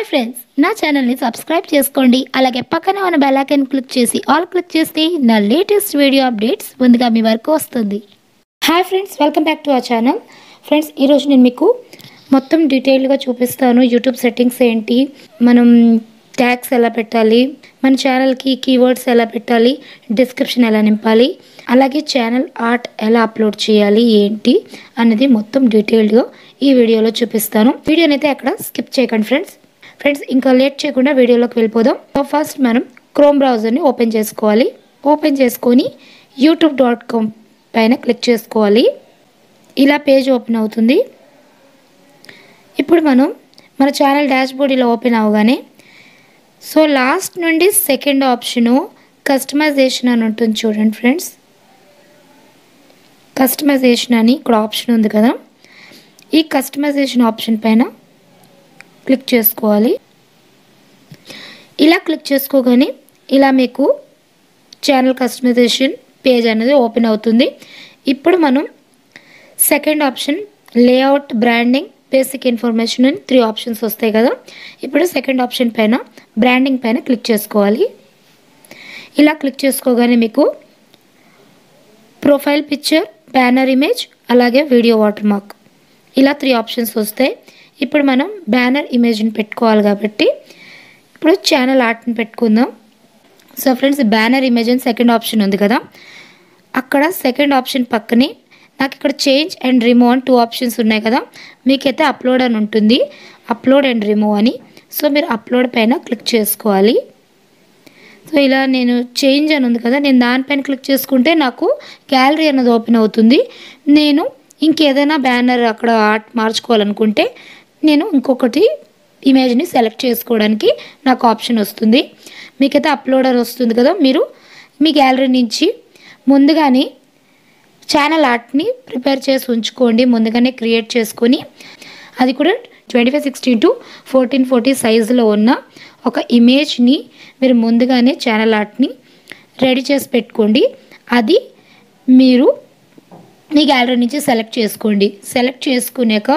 Hi friends నా ఛానల్ని subscribe చేసుకోండి. అలాగే పక్కనే ఉన్న బెల్ క్లిక్ చేసి ఆల్ క్లిక్ చేస్తే నా లేటెస్ట్ వీడియో అప్డేట్స్ ముందుగా మీ వరకు వస్తుంది. Hi friends welcome back to our channel friends ఈరోజు నేను మీకు మొత్తం డీటెయిల్గా చూపిస్తాను యూట్యూబ్ సెట్టింగ్స్ ఏంటి మనం ట్యాగ్స్ ఎలా పెట్టాలి మన ఛానల్కి కీవర్డ్స్ ఎలా పెట్టాలి డిస్క్రిప్షన్ ఎలా నింపాలి అలాగే ఛానల్ ఆర్ట్ ఎలా అప్లోడ్ చేయాలి ఏంటి అనేది మొత్తం డీటెయిల్డ్గా ఈ వీడియోలో చూపిస్తాను. వీడియోనైతే అక్కడ స్కిప్ చేయకండి ఫ్రెండ్స్ ఫ్రెండ్స్ ఇంకా లేట్ చేయకుండా వీడియోలోకి వెళ్ళిపోదాం. ఫస్ట్ మనం క్రోమ్ బ్రౌజర్ని ఓపెన్ చేసుకోవాలి. ఓపెన్ చేసుకొని యూట్యూబ్ డాట్ కామ్ పైన క్లిక్ చేసుకోవాలి. ఇలా పేజ్ ఓపెన్ అవుతుంది. ఇప్పుడు మనం మన ఛానల్ డాష్ బోర్డ్ ఇలా ఓపెన్ అవగానే సో లాస్ట్ నుండి సెకండ్ ఆప్షను కస్టమైజేషన్ అని ఉంటుంది చూడండి ఫ్రెండ్స్. కస్టమైజేషన్ అని ఇక్కడ ఆప్షన్ ఉంది కదా. ఈ కస్టమైజేషన్ ఆప్షన్ పైన క్లిక్ చేసుకోవాలి. ఇలా క్లిక్ చేసుకోగానే ఇలా మీకు ఛానల్ కస్టమైజేషన్ పేజ్ అనేది ఓపెన్ అవుతుంది. ఇప్పుడు మనం second option layout branding basic information అని త్రీ ఆప్షన్స్ వస్తాయి కదా. ఇప్పుడు సెకండ్ ఆప్షన్ పైన బ్రాండింగ్ పైన క్లిక్ చేసుకోవాలి. ఇలా క్లిక్ చేసుకోగానే మీకు ప్రొఫైల్ పిక్చర్ బ్యానర్ ఇమేజ్ అలాగే వీడియో వాటర్ మార్క్ ఇలా త్రీ ఆప్షన్స్ వస్తాయి. ఇప్పుడు మనం బ్యానర్ ఇమేజ్ని పెట్టుకోవాలి కాబట్టి ఇప్పుడు ఛానల్ ఆర్ట్ని పెట్టుకుందాం. సో ఫ్రెండ్స్ బ్యానర్ ఇమేజ్ అని సెకండ్ ఆప్షన్ ఉంది కదా. అక్కడ సెకండ్ ఆప్షన్ పక్కనే నాకు ఇక్కడ చేంజ్ అండ్ రిమూవ్ అని టూ ఆప్షన్స్ ఉన్నాయి కదా. మీకైతే అప్లోడ్ అని ఉంటుంది. అప్లోడ్ అండ్ రిమూవ్ అని. సో మీరు అప్లోడ్ పైన క్లిక్ చేసుకోవాలి. సో ఇలా నేను చేంజ్ అని ఉంది కదా. నేను దానిపైన క్లిక్ చేసుకుంటే నాకు గ్యాలరీ అన్నది ఓపెన్ అవుతుంది. నేను ఇంకేదైనా బ్యానర్ అక్కడ ఆర్ట్ మార్చుకోవాలనుకుంటే నేను ఇంకొకటి ఇమేజ్ని సెలెక్ట్ చేసుకోవడానికి నాకు ఆప్షన్ వస్తుంది. మీకైతే అప్లోడర్ వస్తుంది కదా మీరు మీ గ్యాలరీ నుంచి ముందుగానే ఛానల్ ఆర్ట్ని ప్రిపేర్ చేసి ఉంచుకోండి. ముందుగానే క్రియేట్ చేసుకొని అది కూడా twenty five sixteen to fourteen forty సైజులో ఉన్న ఒక ఇమేజ్ని మీరు ముందుగానే ఛానల్ ఆర్ట్ని రెడీ చేసి పెట్టుకోండి. అది మీరు మీ గ్యాలరీ నుంచి సెలెక్ట్ చేసుకోండి. సెలెక్ట్ చేసుకున్నాక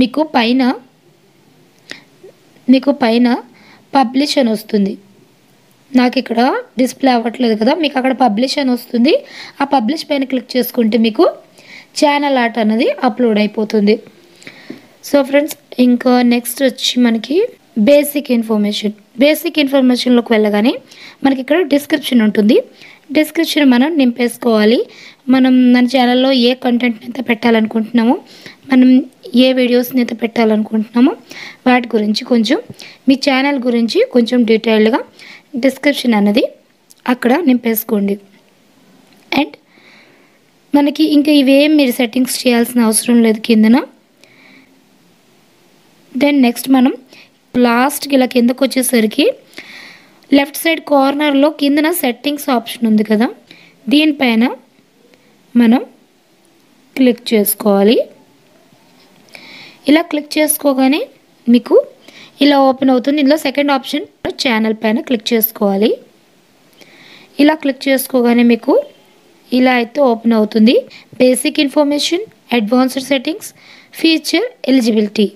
మీకు పైన మీకు పైన పబ్లిష్ అని వస్తుంది. నాకు ఇక్కడ డిస్ప్లే అవ్వట్లేదు కదా మీకు అక్కడ పబ్లిష్ అని వస్తుంది. ఆ పబ్లిష్ పైన క్లిక్ చేసుకుంటే మీకు ఛానల్ ఆర్ట్ అనేది అప్లోడ్ అయిపోతుంది. సో ఫ్రెండ్స్ ఇంకా నెక్స్ట్ వచ్చి మనకి బేసిక్ ఇన్ఫర్మేషన్ బేసిక్ ఇన్ఫర్మేషన్లోకి వెళ్ళగానే మనకి ఇక్కడ డిస్క్రిప్షన్ ఉంటుంది. డిస్క్రిప్షన్ మనం నింపేసుకోవాలి. మనం మన ఛానల్లో ఏ కంటెంట్ అయితే పెట్టాలనుకుంటున్నామో మనం ఏ వీడియోస్ని అయితే పెట్టాలనుకుంటున్నామో వాటి గురించి కొంచెం మీ ఛానల్ గురించి కొంచెం డీటెయిల్డ్గా డిస్క్రిప్షన్ అనేది అక్కడ నింపేసుకోండి. అండ్ మనకి ఇంకా ఇవేం మీరు సెట్టింగ్స్ చేయాల్సిన అవసరం లేదు కిందన. దెన్ నెక్స్ట్ మనం లాస్ట్కి ఇలా కిందకు వచ్చేసరికి లెఫ్ట్ సైడ్ కార్నర్లో కిందన సెట్టింగ్స్ ఆప్షన్ ఉంది కదా. దీనిపైన మనం క్లిక్ చేసుకోవాలి. ఇలా క్లిక్ చేసుకోగానే మీకు ఇలా ఓపెన్ అవుతుంది. ఇందులో సెకండ్ ఆప్షన్ ఛానల్ పైన క్లిక్ చేసుకోవాలి. ఇలా క్లిక్ చేసుకోగానే మీకు ఇలా అయితే ఓపెన్ అవుతుంది. Basic information advanced settings feature eligibility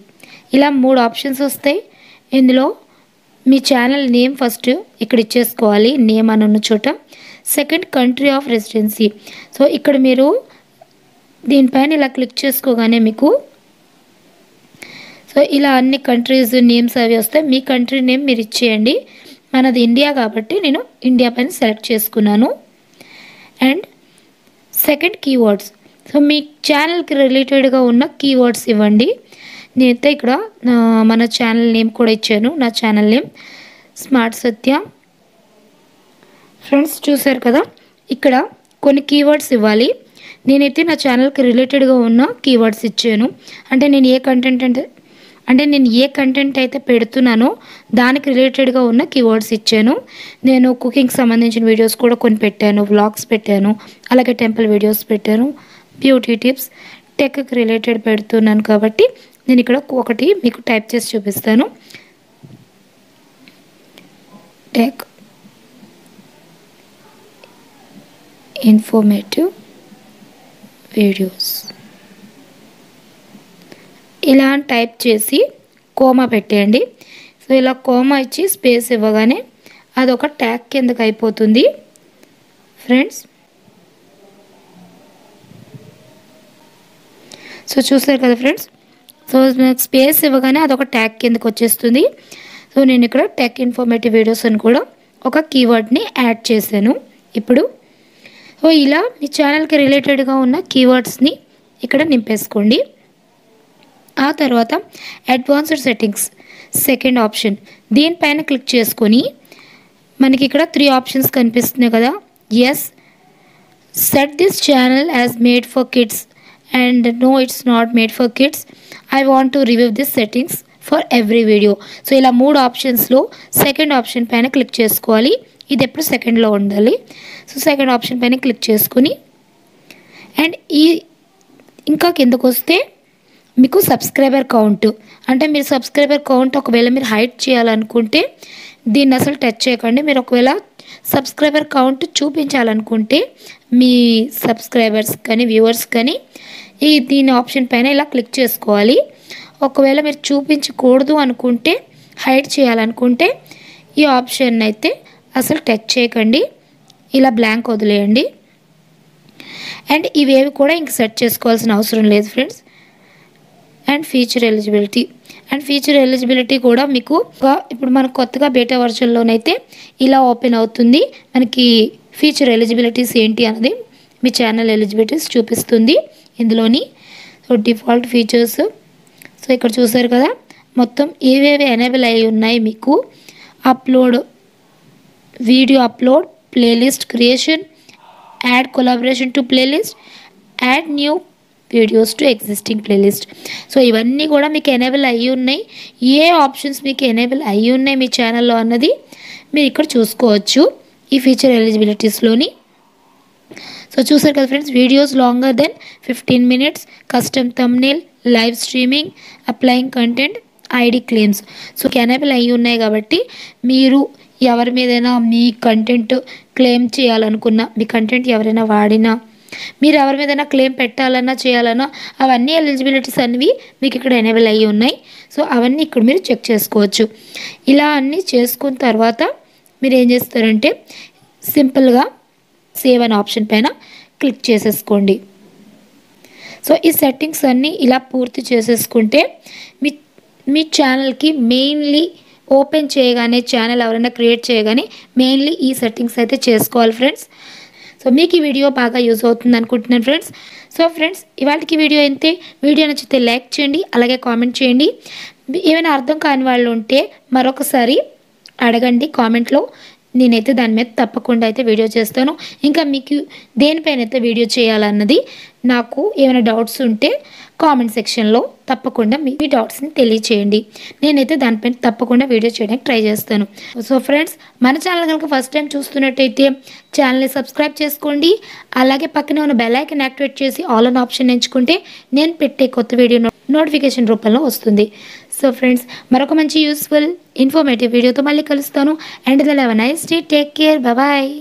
ఇలా మూడు ఆప్షన్స్ వస్తాయి. ఇందులో మీ ఛానల్ నేమ్ ఫస్ట్ ఇక్కడ ఇచ్చేసుకోవాలి. నేమ్ అని ఉన్న చోట. Second country of residency so ఇక్కడ మీరు దీనిపైన ఇలా క్లిక్ చేసుకోగానే మీకు సో ఇలా అన్ని కంట్రీస్ నేమ్స్ అవి వస్తే మీ కంట్రీ నేమ్ మీరు ఇచ్చేయండి. మనది ఇండియా కాబట్టి నేను ఇండియా పైన సెలెక్ట్ చేసుకున్నాను. అండ్ సెకండ్ కీవర్డ్స్ సో మీ ఛానల్కి రిలేటెడ్గా ఉన్న కీవర్డ్స్ ఇవ్వండి. నేనైతే ఇక్కడ మన ఛానల్ నేమ్ కూడా ఇచ్చాను. నా channel name smart Satya friends చూసారు కదా? ఇక్కడ కొన్ని కీవర్డ్స్ ఇవ్వాలి. నేనైతే నా ఛానల్కి రిలేటెడ్గా ఉన్న కీవర్డ్స్ ఇచ్చాను. అంటే నేను ఏ కంటెంట్ అంటే అంటే నేను ఏ కంటెంట్ అయితే పెడుతున్నానో దానికి రిలేటెడ్గా ఉన్న కీవర్డ్స్ ఇచ్చాను. నేను కుకింగ్ సంబంధించిన వీడియోస్ కూడా కొన్ని పెట్టాను వ్లాగ్స్ పెట్టాను అలాగే టెంపుల్ వీడియోస్ పెట్టాను బ్యూటీ టిప్స్ టెక్కి రిలేటెడ్ పెడుతున్నాను కాబట్టి నేను ఇక్కడ ఒకటి మీకు టైప్ చేసి చూపిస్తాను. టెక్ ఇన్ఫర్మేటివ్ వీడియోస్ ఇలా టైప్ చేసి కోమా పెట్టేయండి. సో ఇలా కోమా ఇచ్చి స్పేస్ ఇవ్వగానే అదొక ట్యాగ్ కిందకి అయిపోతుంది. ఫ్రెండ్స్ సో చూస్తారు కదా ఫ్రెండ్స్ సో నాకు స్పేస్ ఇవ్వగానే అదొక ట్యాగ్ కిందకి వచ్చేస్తుంది. సో నేను ఇక్కడ టెక్ ఇన్ఫర్మేటివ్ వీడియోస్ అని కూడా ఒక కీవర్డ్ని యాడ్ చేశాను. ఇప్పుడు సో ఇలా మీ ఛానల్కి రిలేటెడ్గా ఉన్న కీవర్డ్స్ని ఇక్కడ నింపేసుకోండి. ఆ తర్వాత అడ్వాన్స్డ్ సెట్టింగ్స్ సెకండ్ ఆప్షన్ దీనిపైన క్లిక్ చేసుకొని మనకి ఇక్కడ త్రీ ఆప్షన్స్ కనిపిస్తున్నాయి కదా. Yes set this channel as made for kids and no it's not made for kids I want to review this settings for every video so ఇలా మూడు ఆప్షన్స్లో second option పైన క్లిక్ చేసుకోవాలి. ఇది ఎప్పుడు సెకండ్లో ఉండాలి. సో సెకండ్ ఆప్షన్ పైన క్లిక్ చేసుకుని అండ్ ఈ ఇంకా కిందకు వస్తే మీకు సబ్స్క్రైబర్ కౌంట్ అంటే మీరు సబ్స్క్రైబర్ కౌంట్ ఒకవేళ మీరు హైట్ చేయాలనుకుంటే దీన్ని అసలు టచ్ చేయకండి. మీరు ఒకవేళ సబ్స్క్రైబర్ కౌంట్ చూపించాలనుకుంటే మీ సబ్స్క్రైబర్స్ కానీ వ్యూవర్స్ కానీ ఈ దీని ఆప్షన్ పైన ఇలా క్లిక్ చేసుకోవాలి. ఒకవేళ మీరు చూపించకూడదు అనుకుంటే హైడ్ చేయాలనుకుంటే ఈ ఆప్షన్ అయితే అసలు టచ్ చేయకండి. ఇలా బ్లాంక్ వదిలేయండి. అండ్ ఇవేవి కూడా ఇంక సెట్ చేసుకోవాల్సిన అవసరం లేదు friends and future eligibility and future eligibility కూడా మీకు ఇప్పుడు మనకు కొత్తగా బేటా వర్షన్లోనైతే ఇలా ఓపెన్ అవుతుంది. మనకి ఫ్యూచర్ ఎలిజిబిలిటీస్ ఏంటి అన్నది మీ ఛానల్ ఎలిజిబిలిటీస్ చూపిస్తుంది ఇందులోని. సో డిఫాల్ట్ ఫీచర్స్ సో ఇక్కడ చూసారు కదా మొత్తం ఏవేవి ఎనేబుల్ అయి ఉన్నాయి మీకు? Upload video upload playlist creation add collaboration to playlist add new videos to existing playlist so ఇవన్నీ కూడా మీకు ఎనేబుల్ అయ్యి ఉన్నాయి. ఏ ఆప్షన్స్ మీకు ఎనేబుల్ అయ్యి ఉన్నాయి మీ ఛానల్లో అన్నది మీరు ఇక్కడ చూసుకోవచ్చు ఈ ఫీచర్ ఎలిజిబిలిటీస్లోని సో చూసారు కదా friends videos longer then fifteen minutes custom thumbnail live streaming applying content ID claims so enable అయ్యి ఉన్నాయి కాబట్టి మీరు ఎవరి మీదైనా మీ కంటెంట్ క్లెయిమ్ చేయాలనుకున్నా మీ కంటెంట్ ఎవరైనా వాడినా మీరు ఎవరి మీదైనా క్లెయిమ్ పెట్టాలన్నా చేయాలన్నా అవన్నీ ఎలిజిబిలిటీస్ అనేవి మీకు ఇక్కడ ఎనేబుల్ అయ్యి ఉన్నాయి. సో అవన్నీ ఇక్కడ మీరు చెక్ చేసుకోవచ్చు. ఇలా అన్నీ చేసుకున్న తర్వాత మీరు ఏం చేస్తారంటే సింపుల్గా సేవ్ అనే ఆప్షన్ పైన క్లిక్ చేసేసుకోండి. సో ఈ సెట్టింగ్స్ అన్నీ ఇలా పూర్తి చేసేసుకుంటే మీ మీ ఛానల్కి మెయిన్లీ ఓపెన్ చేయగానే ఛానల్ ఎవరైనా క్రియేట్ చేయగానే మెయిన్లీ ఈ సెట్టింగ్స్ అయితే చేసుకోవాలి ఫ్రెండ్స్. సో మీకు ఈ వీడియో బాగా యూజ్ అవుతుంది అనుకుంటున్నాను ఫ్రెండ్స్. సో ఫ్రెండ్స్ ఇవాళకి వీడియో అయితే వీడియో నచ్చితే లైక్ చేయండి అలాగే కామెంట్ చేయండి. ఏమైనా అర్థం కాని వాళ్ళు ఉంటే మరొకసారి అడగండి కామెంట్లో. నేనైతే దాని మీద తప్పకుండా అయితే వీడియో చేస్తాను. ఇంకా మీకు దేనిపైన అయితే వీడియో చేయాలన్నది నాకు ఏమైనా డౌట్స్ ఉంటే కామెంట్ సెక్షన్లో తప్పకుండా మీ డౌట్స్ని తెలియచేయండి. నేనైతే దానిపైన తప్పకుండా వీడియో చేయడానికి ట్రై చేస్తాను. సో ఫ్రెండ్స్ మన ఛానల్ కనుక ఫస్ట్ టైం చూస్తున్నట్టయితే ఛానల్ని సబ్స్క్రైబ్ చేసుకోండి. అలాగే పక్కనే ఉన్న బెల్ ఐకన్ యాక్టివేట్ చేసి ఆల్ అన్ ఆప్షన్ ఎంచుకుంటే నేను పెట్టే కొత్త వీడియో నోటిఫికేషన్ రూపంలో వస్తుంది. సో ఫ్రెండ్స్ మరొక మంచి యూస్ఫుల్ ఇన్ఫర్మేటివ్ వీడియోతో మళ్ళీ కలుస్తాను. And the eleven ice take care bye